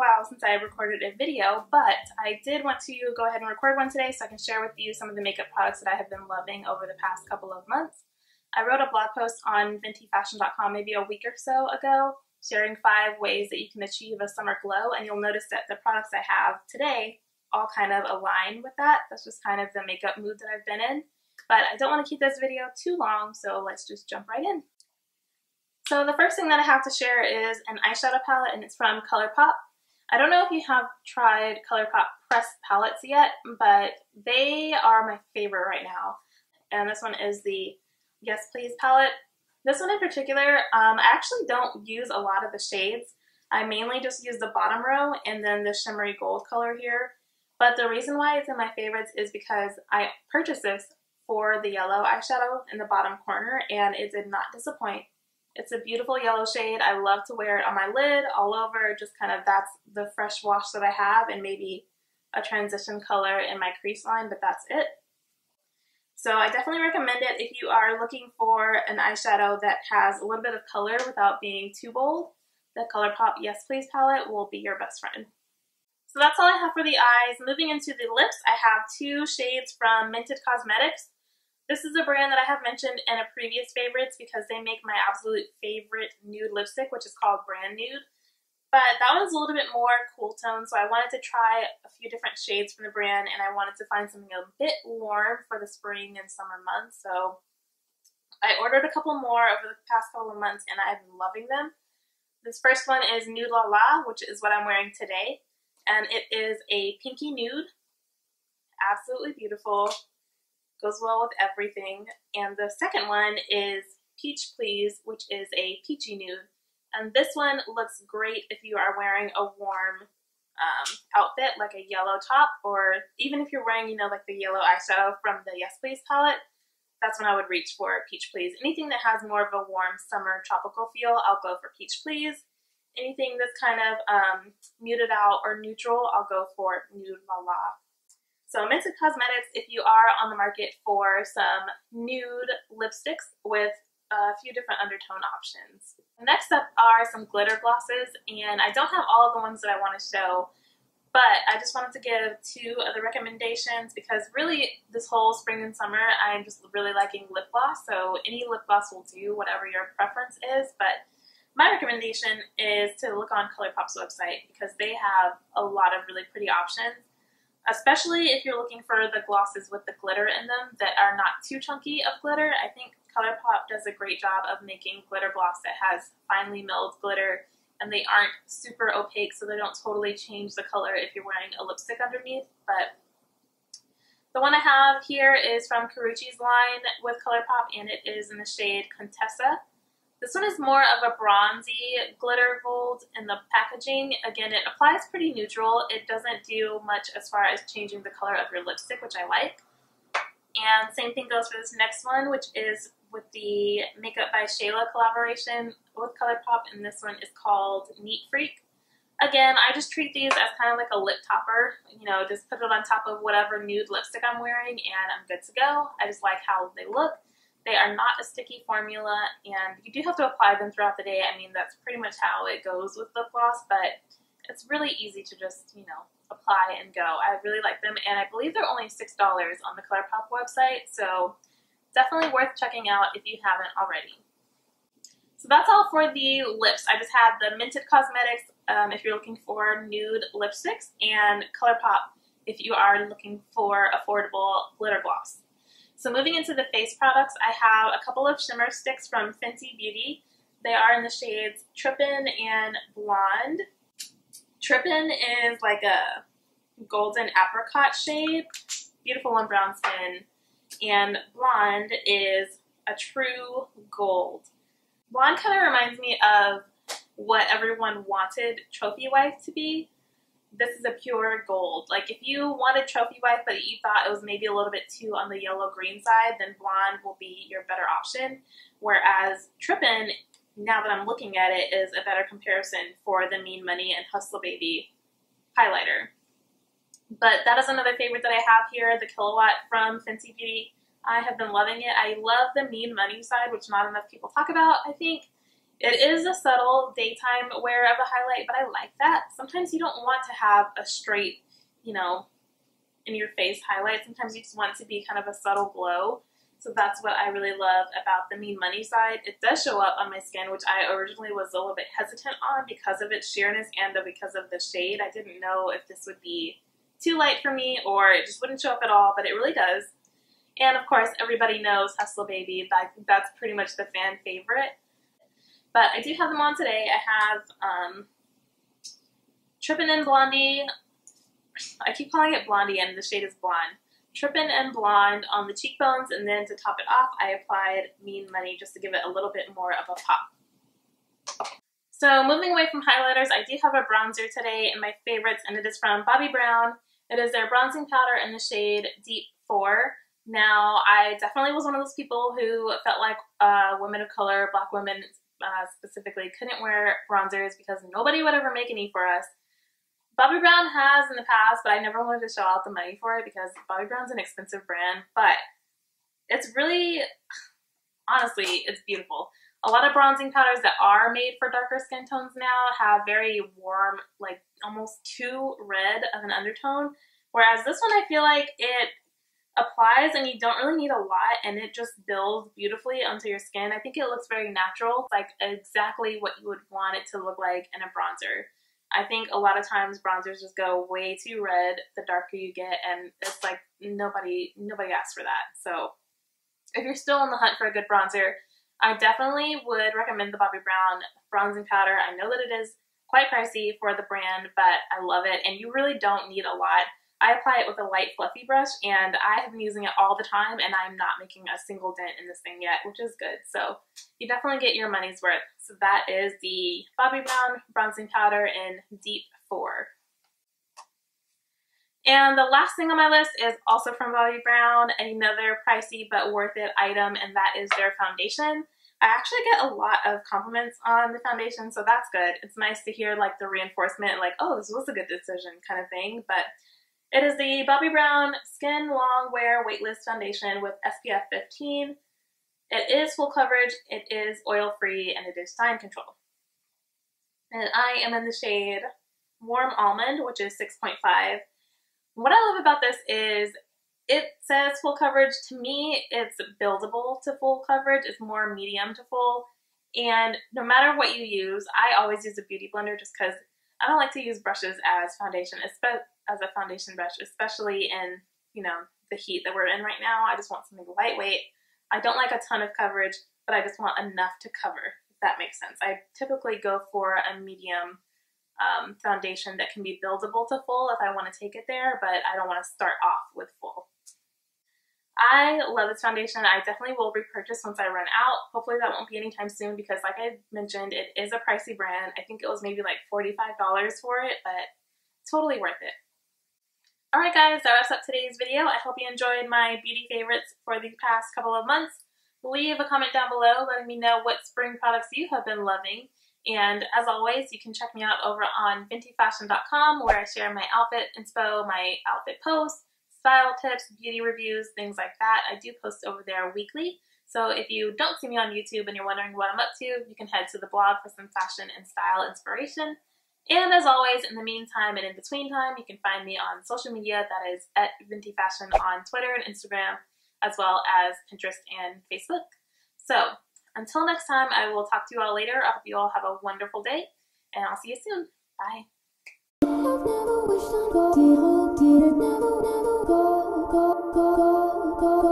while since I recorded a video, but I did want to go ahead and record one today so I can share with you some of the makeup products that I have been loving over the past couple of months. I wrote a blog post on VentiFashion.com maybe a week or so ago, sharing five ways that you can achieve a summer glow, and you'll notice that the products I have today all kind of align with that. That's just kind of the makeup mood that I've been in. But I don't want to keep this video too long, so let's just jump right in. So the first thing that I have to share is an eyeshadow palette and it's from ColourPop. I don't know if you have tried ColourPop pressed palettes yet, but they are my favorite right now. And this one is the Yes Please palette. This one in particular, um, I actually don't use a lot of the shades. I mainly just use the bottom row and then the shimmery gold color here. But the reason why it's in my favorites is because I purchased this for the yellow eyeshadow in the bottom corner and it did not disappoint. It's a beautiful yellow shade. I love to wear it on my lid, all over, just kind of that's the fresh wash that I have and maybe a transition color in my crease line, but that's it. So I definitely recommend it if you are looking for an eyeshadow that has a little bit of color without being too bold. The ColourPop Yes Please palette will be your best friend. So that's all I have for the eyes. Moving into the lips, I have two shades from Mented Cosmetics. This is a brand that I have mentioned in a previous favorites because they make my absolute favorite nude lipstick, which is called Brand Nude. But that one's a little bit more cool tone, so I wanted to try a few different shades from the brand, and I wanted to find something a bit warm for the spring and summer months. So I ordered a couple more over the past couple of months, and I've been loving them. This first one is Nude La La, which is what I'm wearing today, and it is a pinky nude. Absolutely beautiful goes well with everything. And the second one is Peach Please, which is a peachy nude. And this one looks great if you are wearing a warm um, outfit, like a yellow top, or even if you're wearing, you know, like the yellow eyeshadow from the Yes Please palette, that's when I would reach for Peach Please. Anything that has more of a warm summer tropical feel, I'll go for Peach Please. Anything that's kind of um, muted out or neutral, I'll go for Nude La La. So Mented Cosmetics, if you are on the market for some nude lipsticks with a few different undertone options. Next up are some glitter glosses, and I don't have all of the ones that I want to show, but I just wanted to give two other recommendations because really this whole spring and summer I'm just really liking lip gloss, so any lip gloss will do, whatever your preference is, but my recommendation is to look on ColourPop's website because they have a lot of really pretty options especially if you're looking for the glosses with the glitter in them that are not too chunky of glitter. I think ColourPop does a great job of making glitter gloss that has finely milled glitter and they aren't super opaque so they don't totally change the color if you're wearing a lipstick underneath. But the one I have here is from Karrueche's line with ColourPop and it is in the shade Contessa. This one is more of a bronzy glitter gold in the packaging. Again, it applies pretty neutral. It doesn't do much as far as changing the color of your lipstick, which I like. And same thing goes for this next one, which is with the Makeup by Shayla collaboration with ColourPop, and this one is called Neat Freak. Again, I just treat these as kind of like a lip topper. You know, just put it on top of whatever nude lipstick I'm wearing, and I'm good to go. I just like how they look. They are not a sticky formula, and you do have to apply them throughout the day. I mean, that's pretty much how it goes with lip gloss, but it's really easy to just, you know, apply and go. I really like them, and I believe they're only $6 on the ColourPop website, so definitely worth checking out if you haven't already. So that's all for the lips. I just had the Mented Cosmetics um, if you're looking for nude lipsticks, and ColourPop if you are looking for affordable glitter gloss. So moving into the face products, I have a couple of shimmer sticks from Fenty Beauty. They are in the shades Trippin' and Blonde. Trippin' is like a golden apricot shade, beautiful on brown skin, and Blonde is a true gold. Blonde kind of reminds me of what everyone wanted Trophy Wife to be, this is a pure gold. Like if you wanted Trophy Wife but you thought it was maybe a little bit too on the yellow green side, then blonde will be your better option. Whereas Trippin', now that I'm looking at it, is a better comparison for the Mean Money and Hustle Baby highlighter. But that is another favorite that I have here, the Killawatt from Fenty Beauty. I have been loving it. I love the Mean Money side, which not enough people talk about, I think. It is a subtle daytime wear of a highlight, but I like that. Sometimes you don't want to have a straight, you know, in your face highlight. Sometimes you just want to be kind of a subtle glow. So that's what I really love about the Mean Money side. It does show up on my skin, which I originally was a little bit hesitant on because of its sheerness and because of the shade. I didn't know if this would be too light for me or it just wouldn't show up at all, but it really does. And of course, everybody knows Hustle Baby. That's pretty much the fan favorite. But I do have them on today. I have um, Trippin' in Blondie. I keep calling it Blondie and the shade is Blonde. Trippin' and Blonde on the cheekbones, and then to top it off, I applied Mean Money just to give it a little bit more of a pop. So moving away from highlighters, I do have a bronzer today in my favorites, and it is from Bobbi Brown. It is their bronzing powder in the shade Deep 4. Now, I definitely was one of those people who felt like uh, women of color, black women uh, specifically, couldn't wear bronzers because nobody would ever make any for us. Bobbi Brown has in the past, but I never wanted to shell out the money for it because Bobbi Brown's an expensive brand, but it's really, honestly, it's beautiful. A lot of bronzing powders that are made for darker skin tones now have very warm, like almost too red of an undertone, whereas this one I feel like it applies and you don't really need a lot and it just builds beautifully onto your skin. I think it looks very natural, like exactly what you would want it to look like in a bronzer. I think a lot of times bronzers just go way too red the darker you get and it's like nobody nobody asks for that. So if you're still on the hunt for a good bronzer, I definitely would recommend the Bobbi Brown bronzing powder. I know that it is quite pricey for the brand, but I love it and you really don't need a lot. I apply it with a light fluffy brush and I have been using it all the time and I'm not making a single dent in this thing yet, which is good. So you definitely get your money's worth. So that is the Bobbi Brown Bronzing Powder in Deep 4. And the last thing on my list is also from Bobbi Brown, another pricey but worth it item, and that is their foundation. I actually get a lot of compliments on the foundation, so that's good. It's nice to hear like the reinforcement, like, oh, this was a good decision kind of thing. But it is the Bobbi Brown Skin Long Wear Weightless Foundation with SPF 15. It is full coverage, it is oil free, and it is time control. And I am in the shade Warm Almond, which is 6.5. What I love about this is it says full coverage. To me, it's buildable to full coverage. It's more medium to full. And no matter what you use, I always use a beauty blender just because I don't like to use brushes as foundation, as a foundation brush, especially in, you know, the heat that we're in right now. I just want something lightweight. I don't like a ton of coverage, but I just want enough to cover, if that makes sense. I typically go for a medium um, foundation that can be buildable to full if I want to take it there, but I don't want to start off with full. I love this foundation. I definitely will repurchase once I run out. Hopefully that won't be anytime soon because like I mentioned, it is a pricey brand. I think it was maybe like $45 for it, but totally worth it. Alright guys, that wraps up today's video. I hope you enjoyed my beauty favorites for the past couple of months. Leave a comment down below letting me know what spring products you have been loving. And as always, you can check me out over on VentiFashion.com where I share my outfit inspo, my outfit posts, style tips, beauty reviews, things like that. I do post over there weekly. So if you don't see me on YouTube and you're wondering what I'm up to, you can head to the blog for some fashion and style inspiration. And as always, in the meantime and in between time, you can find me on social media. That is at Venti Fashion on Twitter and Instagram, as well as Pinterest and Facebook. So until next time, I will talk to you all later. I hope you all have a wonderful day, and I'll see you soon. Bye. It'll never, never go, go, go, go, go.